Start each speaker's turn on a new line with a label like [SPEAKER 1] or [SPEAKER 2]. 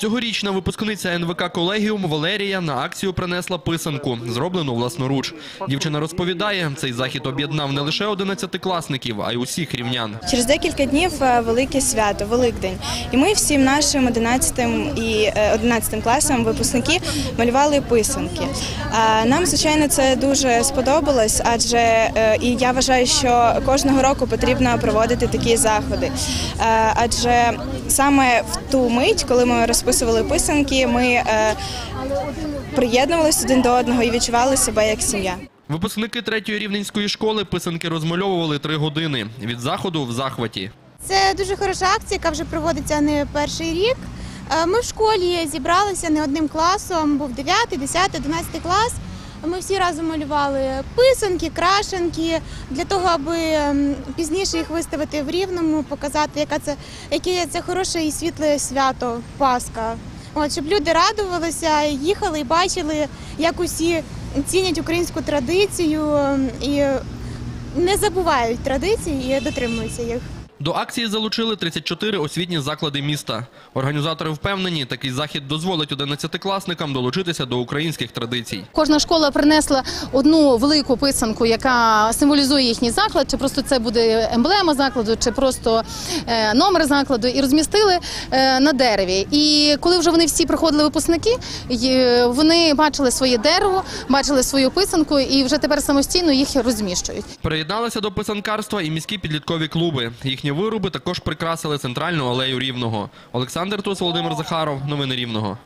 [SPEAKER 1] Цьогорічна випускниця НВК колегіум Валерія на акцію принесла писанку, зроблену власноруч. Дівчина розповідає, цей захід об'єднав не лише одинадцятикласників, а й усіх рівнян.
[SPEAKER 2] Через декілька днів е, велике свято, Великдень. І ми всім нашим 11 і е, 11 класам випускники малювали писанки. Нам, звичайно, це дуже сподобалось, адже е, і я вважаю, що кожного року потрібно проводити такі заходи. Е, Адже саме в ту мить, коли ми розписували писанки, ми е, приєднувалися один до одного і відчували себе як сім'я.
[SPEAKER 1] Випускники третьої рівненської школи писанки розмальовували три години. Від заходу в захваті.
[SPEAKER 3] Це дуже хороша акція, яка вже проводиться не перший рік. Е, Ми в школі зібралися не одним класом, був 9, 10, 11 клас. Ми всі разом малювали писанки, крашенки для того, аби пізніше їх виставити в рівному, показати, яка це, яке це хороше і світле свято Пасха. От, щоб люди радувалися, їхали і бачили, як усі цінять українську традицію і не забувають традиції і дотримуються їх.
[SPEAKER 1] До акції залучили 34 освітні заклади міста. Організатори впевнені, такий захід дозволить одинадцятикласникам долучитися до українських традицій.
[SPEAKER 4] Кожна школа принесла одну велику писанку, яка символізує їхній заклад, чи просто це буде емблема закладу, чи просто е, номер закладу, і розмістили е, на дереві. І коли вже вони всі приходили випускники, вони бачили своє дерево, бачили свою писанку, і вже тепер самостійно їх розміщують.
[SPEAKER 1] Приєдналися до писанкарства і міські підліткові клуби. Їхні вироби також прикрасили центральну алею Рівного. Олександр Тус, Володимир Захаров. Новини Рівного.